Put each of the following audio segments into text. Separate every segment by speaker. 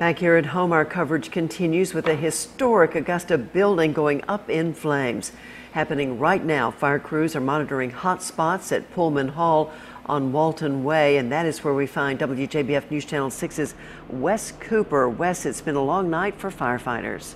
Speaker 1: Back here at home, our coverage continues with a historic Augusta building going up in flames. Happening right now, fire crews are monitoring hot spots at Pullman Hall on Walton Way, and that is where we find WJBF News Channel 6's Wes Cooper. Wes, it's been a long night for firefighters.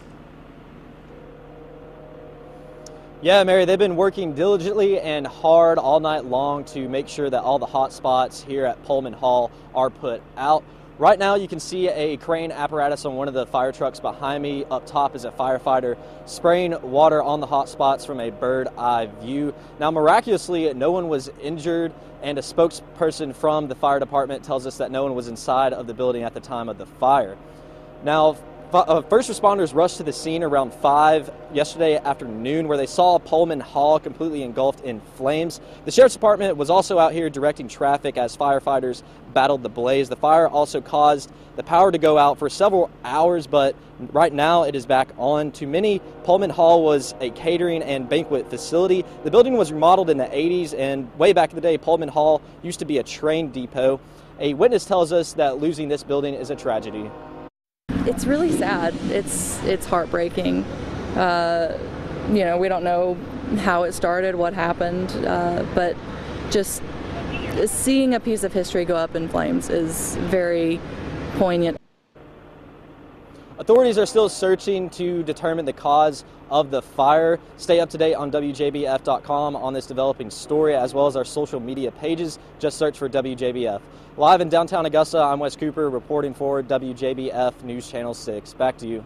Speaker 2: Yeah, Mary, they've been working diligently and hard all night long to make sure that all the hot spots here at Pullman Hall are put out. Right now, you can see a crane apparatus on one of the fire trucks behind me. Up top is a firefighter spraying water on the hot spots from a bird eye view. Now, miraculously, no one was injured, and a spokesperson from the fire department tells us that no one was inside of the building at the time of the fire. Now, uh, first responders rushed to the scene around 5 yesterday afternoon where they saw Pullman Hall completely engulfed in flames. The Sheriff's Department was also out here directing traffic as firefighters battled the blaze. The fire also caused the power to go out for several hours, but right now it is back on. To many, Pullman Hall was a catering and banquet facility. The building was remodeled in the 80s, and way back in the day, Pullman Hall used to be a train depot. A witness tells us that losing this building is a tragedy
Speaker 3: it's really sad. It's it's heartbreaking. Uh, you know, we don't know how it started, what happened, uh, but just seeing a piece of history go up in flames is very poignant.
Speaker 2: Authorities are still searching to determine the cause of the fire. Stay up to date on WJBF.com on this developing story, as well as our social media pages. Just search for WJBF. Live in downtown Augusta, I'm Wes Cooper reporting for WJBF News Channel 6. Back to you.